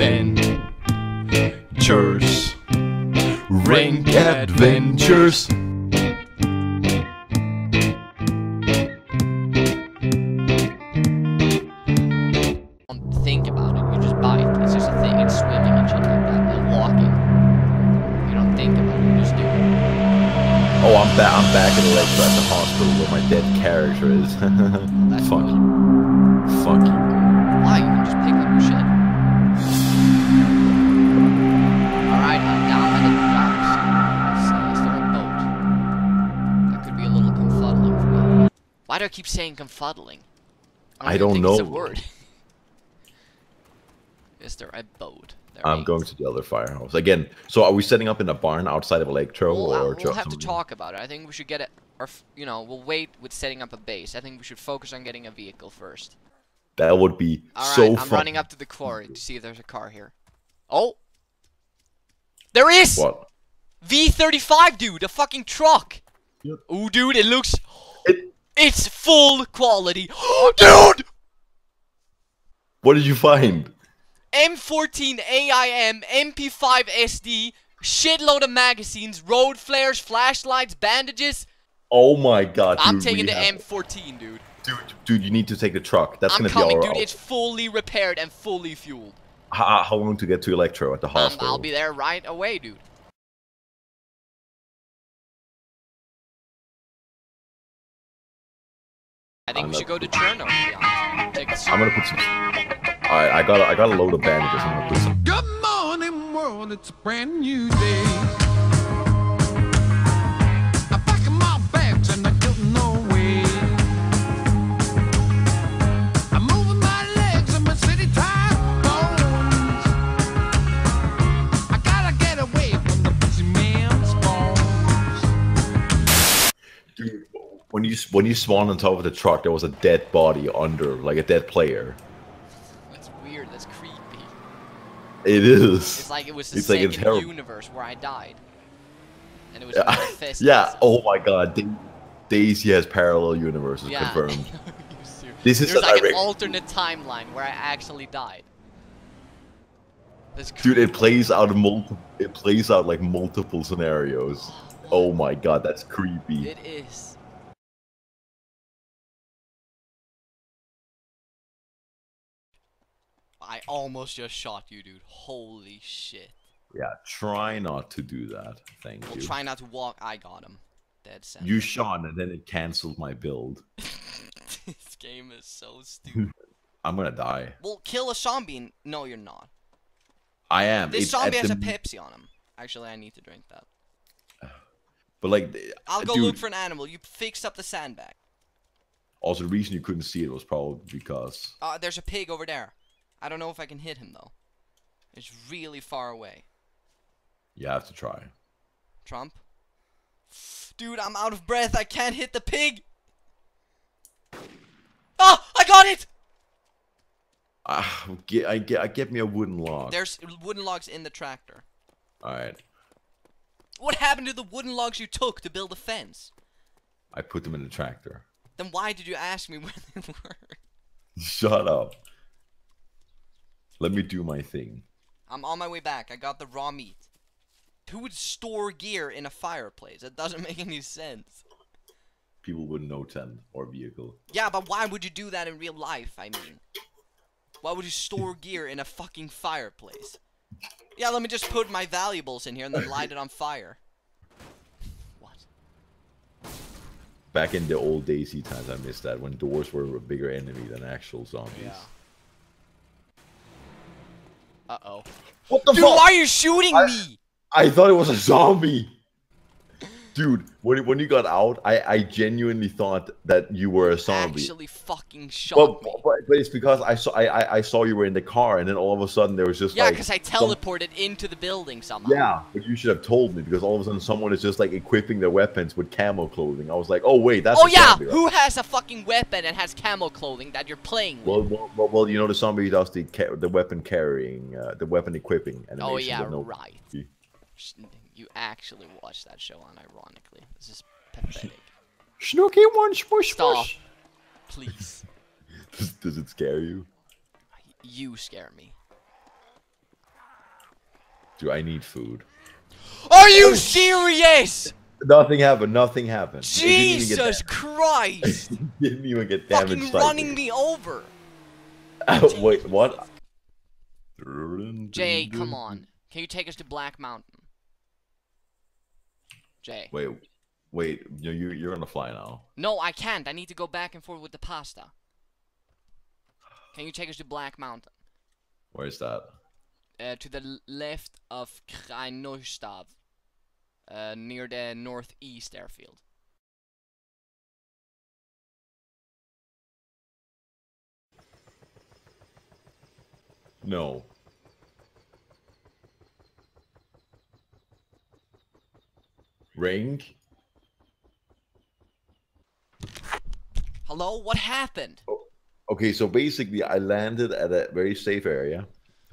adventures. Wrenq adventures. don't think about it. You just buy it. It's just a thing. It's swimming and shit like that, and walking. You don't think about it. You just do it. Oh, I'm back. I'm back in Electro at the hospital where my dead character is. Fuck you. Fuck you. Do I keep saying confuddling? I even don't know. It's a word. is there a boat? There I'm ain't. going to the other firehouse again. So, are we setting up in a barn outside of Electro, We'll, uh, or we'll just have to talk about it. I think we should get it. Or you know, we'll wait with setting up a base. I think we should focus on getting a vehicle first. That would be All right, so I'm fun. running up to the quarry to see if there's a car here. Oh, there is What? V3S, dude, a fucking truck. Yep. Oh, dude, it looks. It- It's full quality. dude, What did you find? M14 AIM, MP5 SD, shitload of magazines, road flares, flashlights, bandages. Oh my god! I'm taking the M14, dude. Dude, dude, you need to take the truck. That's I'm gonna coming, be our. dude. It's fully repaired and fully fueled. How, how long to get to Electro at the Um, hospital? I'll be there right away, dude. I think I'm we should go to Cherno, to be honest. Take a I'm gonna put some. Alright, I got a, I got a load of bandages. I'm gonna put some. Good morning, world. It's a brand new day. When you spawned on top of the truck, there was a dead body under, like a dead player. That's weird. That's creepy. It is. It's like it was the It's like second it's universe where I died, and it was Yeah, manifested. yeah. Oh my god. Da- DayZ has parallel universes Yeah. confirmed. This is There's like an alternate timeline where I actually died. Dude, it plays out multiple. It plays out like multiple scenarios. Oh, oh my god, that's creepy. It is. I almost just shot you, dude. Holy shit. Yeah, try not to do that. Thank We'll you. try not to walk. I got him. Dead center. You shot and then it canceled my build. this game is so stupid. I'm gonna die. well, kill a zombie. No, you're not. I am. This It's zombie has a Pepsi on him. Actually, I need to drink that. But like, I'll go dude, look for an animal. You fixed up the sandbag. Also, the reason you couldn't see it was probably because Uh, there's a pig over there. I don't know if I can hit him though. It's really far away. you have to try. Trump. Dude, I'm out of breath. I can't hit the pig. Oh, I got it. Ah, get, I get, I get me a wooden log. There's wooden logs in the tractor. All right, What happened to the wooden logs you took to build a fence? I put them in the tractor. Then why did you ask me where they were? Shut up. Let me do my thing. I'm on my way back. I got the raw meat. Who would store gear in a fireplace? That doesn't make any sense. People with no tent or vehicle. Yeah, but why would you do that in real life? I mean, why would you store gear in a fucking fireplace? Yeah, let me just put my valuables in here and then light it on fire. What? Back in the old DayZ times, I missed that when doors were a bigger enemy than actual zombies. Uh oh. What the Dude, why are you shooting I- me? I thought it was a zombie. Dude, when, when you got out, I, I genuinely thought that you were a zombie. Actually, fucking But, me. but, but it's because I saw I, I, I saw you were in the car, and then all of a sudden there was just Yeah, like because I some- teleported into the building somehow. Yeah, but you should have told me because all of a sudden someone is just like equipping their weapons with camo clothing. I was like, oh wait, that's Oh a yeah, zombie, right? who has a fucking weapon and has camo clothing that you're playing with? Well, well, well, well, you know the zombie does the the weapon carrying, uh, the weapon equipping animation. oh yeah, no- right. You actually watched that show unironically. This is pathetic. Snooki one, smush, Stop. Please. Does, does it scare you? You scare me. Do I need food. Are you oh, serious? Nothing happened. Nothing happened. It didn't even get Jesus Christ! didn't even get damaged. Fucking running me over. Wait, what? Jay, come on. Can you take us to Black Mountain? Jay. Wait, wait. You you you're gonna fly now. No, I can't. I need to go back and forth with the pasta. Can you take us to Black Mountain? Where's that? Uh, to the left of Kreineustadt. Uh, near the northeast airfield. No. Ring. Hello? What happened? Okay, so basically, I landed at a very safe area,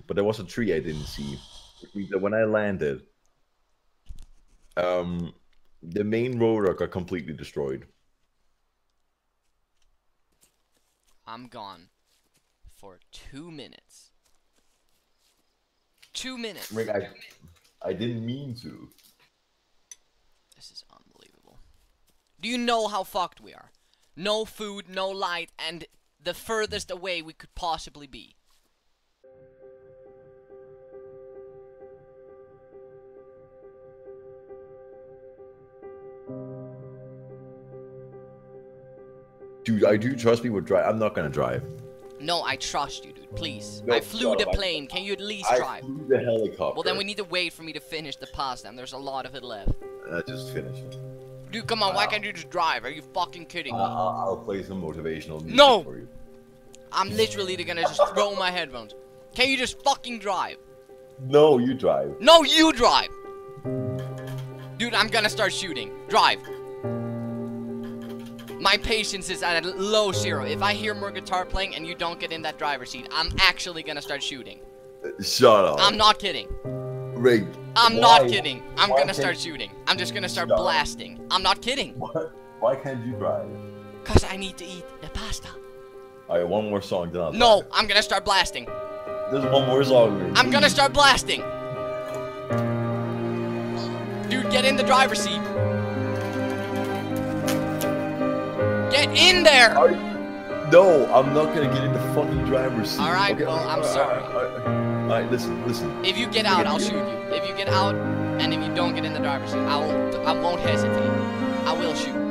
but there was a tree I didn't see. That when I landed, um, the main rotor got completely destroyed. I'm gone for two minutes. Two minutes. Rick, I, I didn't mean to. This is unbelievable. Do you know how fucked we are? No food, no light, and the furthest away we could possibly be. Dude, I do trust me with drive. I'm not gonna drive. No, I trust you, dude. Please. No, I flew the I- plane. Can you at least I drive? flew the helicopter. Well, then we need to wait for me to finish the pasta, and there's a lot of it left. Uh, just finish. Dude, come on, why can't you just drive? Are you fucking kidding Uh, me? I'll, I'll play some motivational music No! for you. I'm literally gonna just throw my headphones. Can you just fucking drive? No, you drive. No, you drive! Dude, I'm gonna start shooting. Drive. My patience is at a low zero. If I hear more guitar playing and you don't get in that driver's seat, I'm actually gonna start shooting. Shut up. I'm not kidding. Rick. I'm why- not kidding. I'm gonna start shooting. I'm just gonna start blasting. I'm not kidding. Why, why can't you drive? Cause I need to eat the pasta. Alright, one more song. Then I'll No, drive. I'm gonna start blasting. There's one more song. Rick, I'm gonna start blasting. Dude, get in the driver's seat. Get in there! You- No, I'm not gonna get in the fucking driver's seat. Alright, well, I'm sorry. Alright, listen, listen. If you get out, I'll shoot you. If you get out, and if you don't get in the driver's seat, I will. I won't hesitate. I will shoot.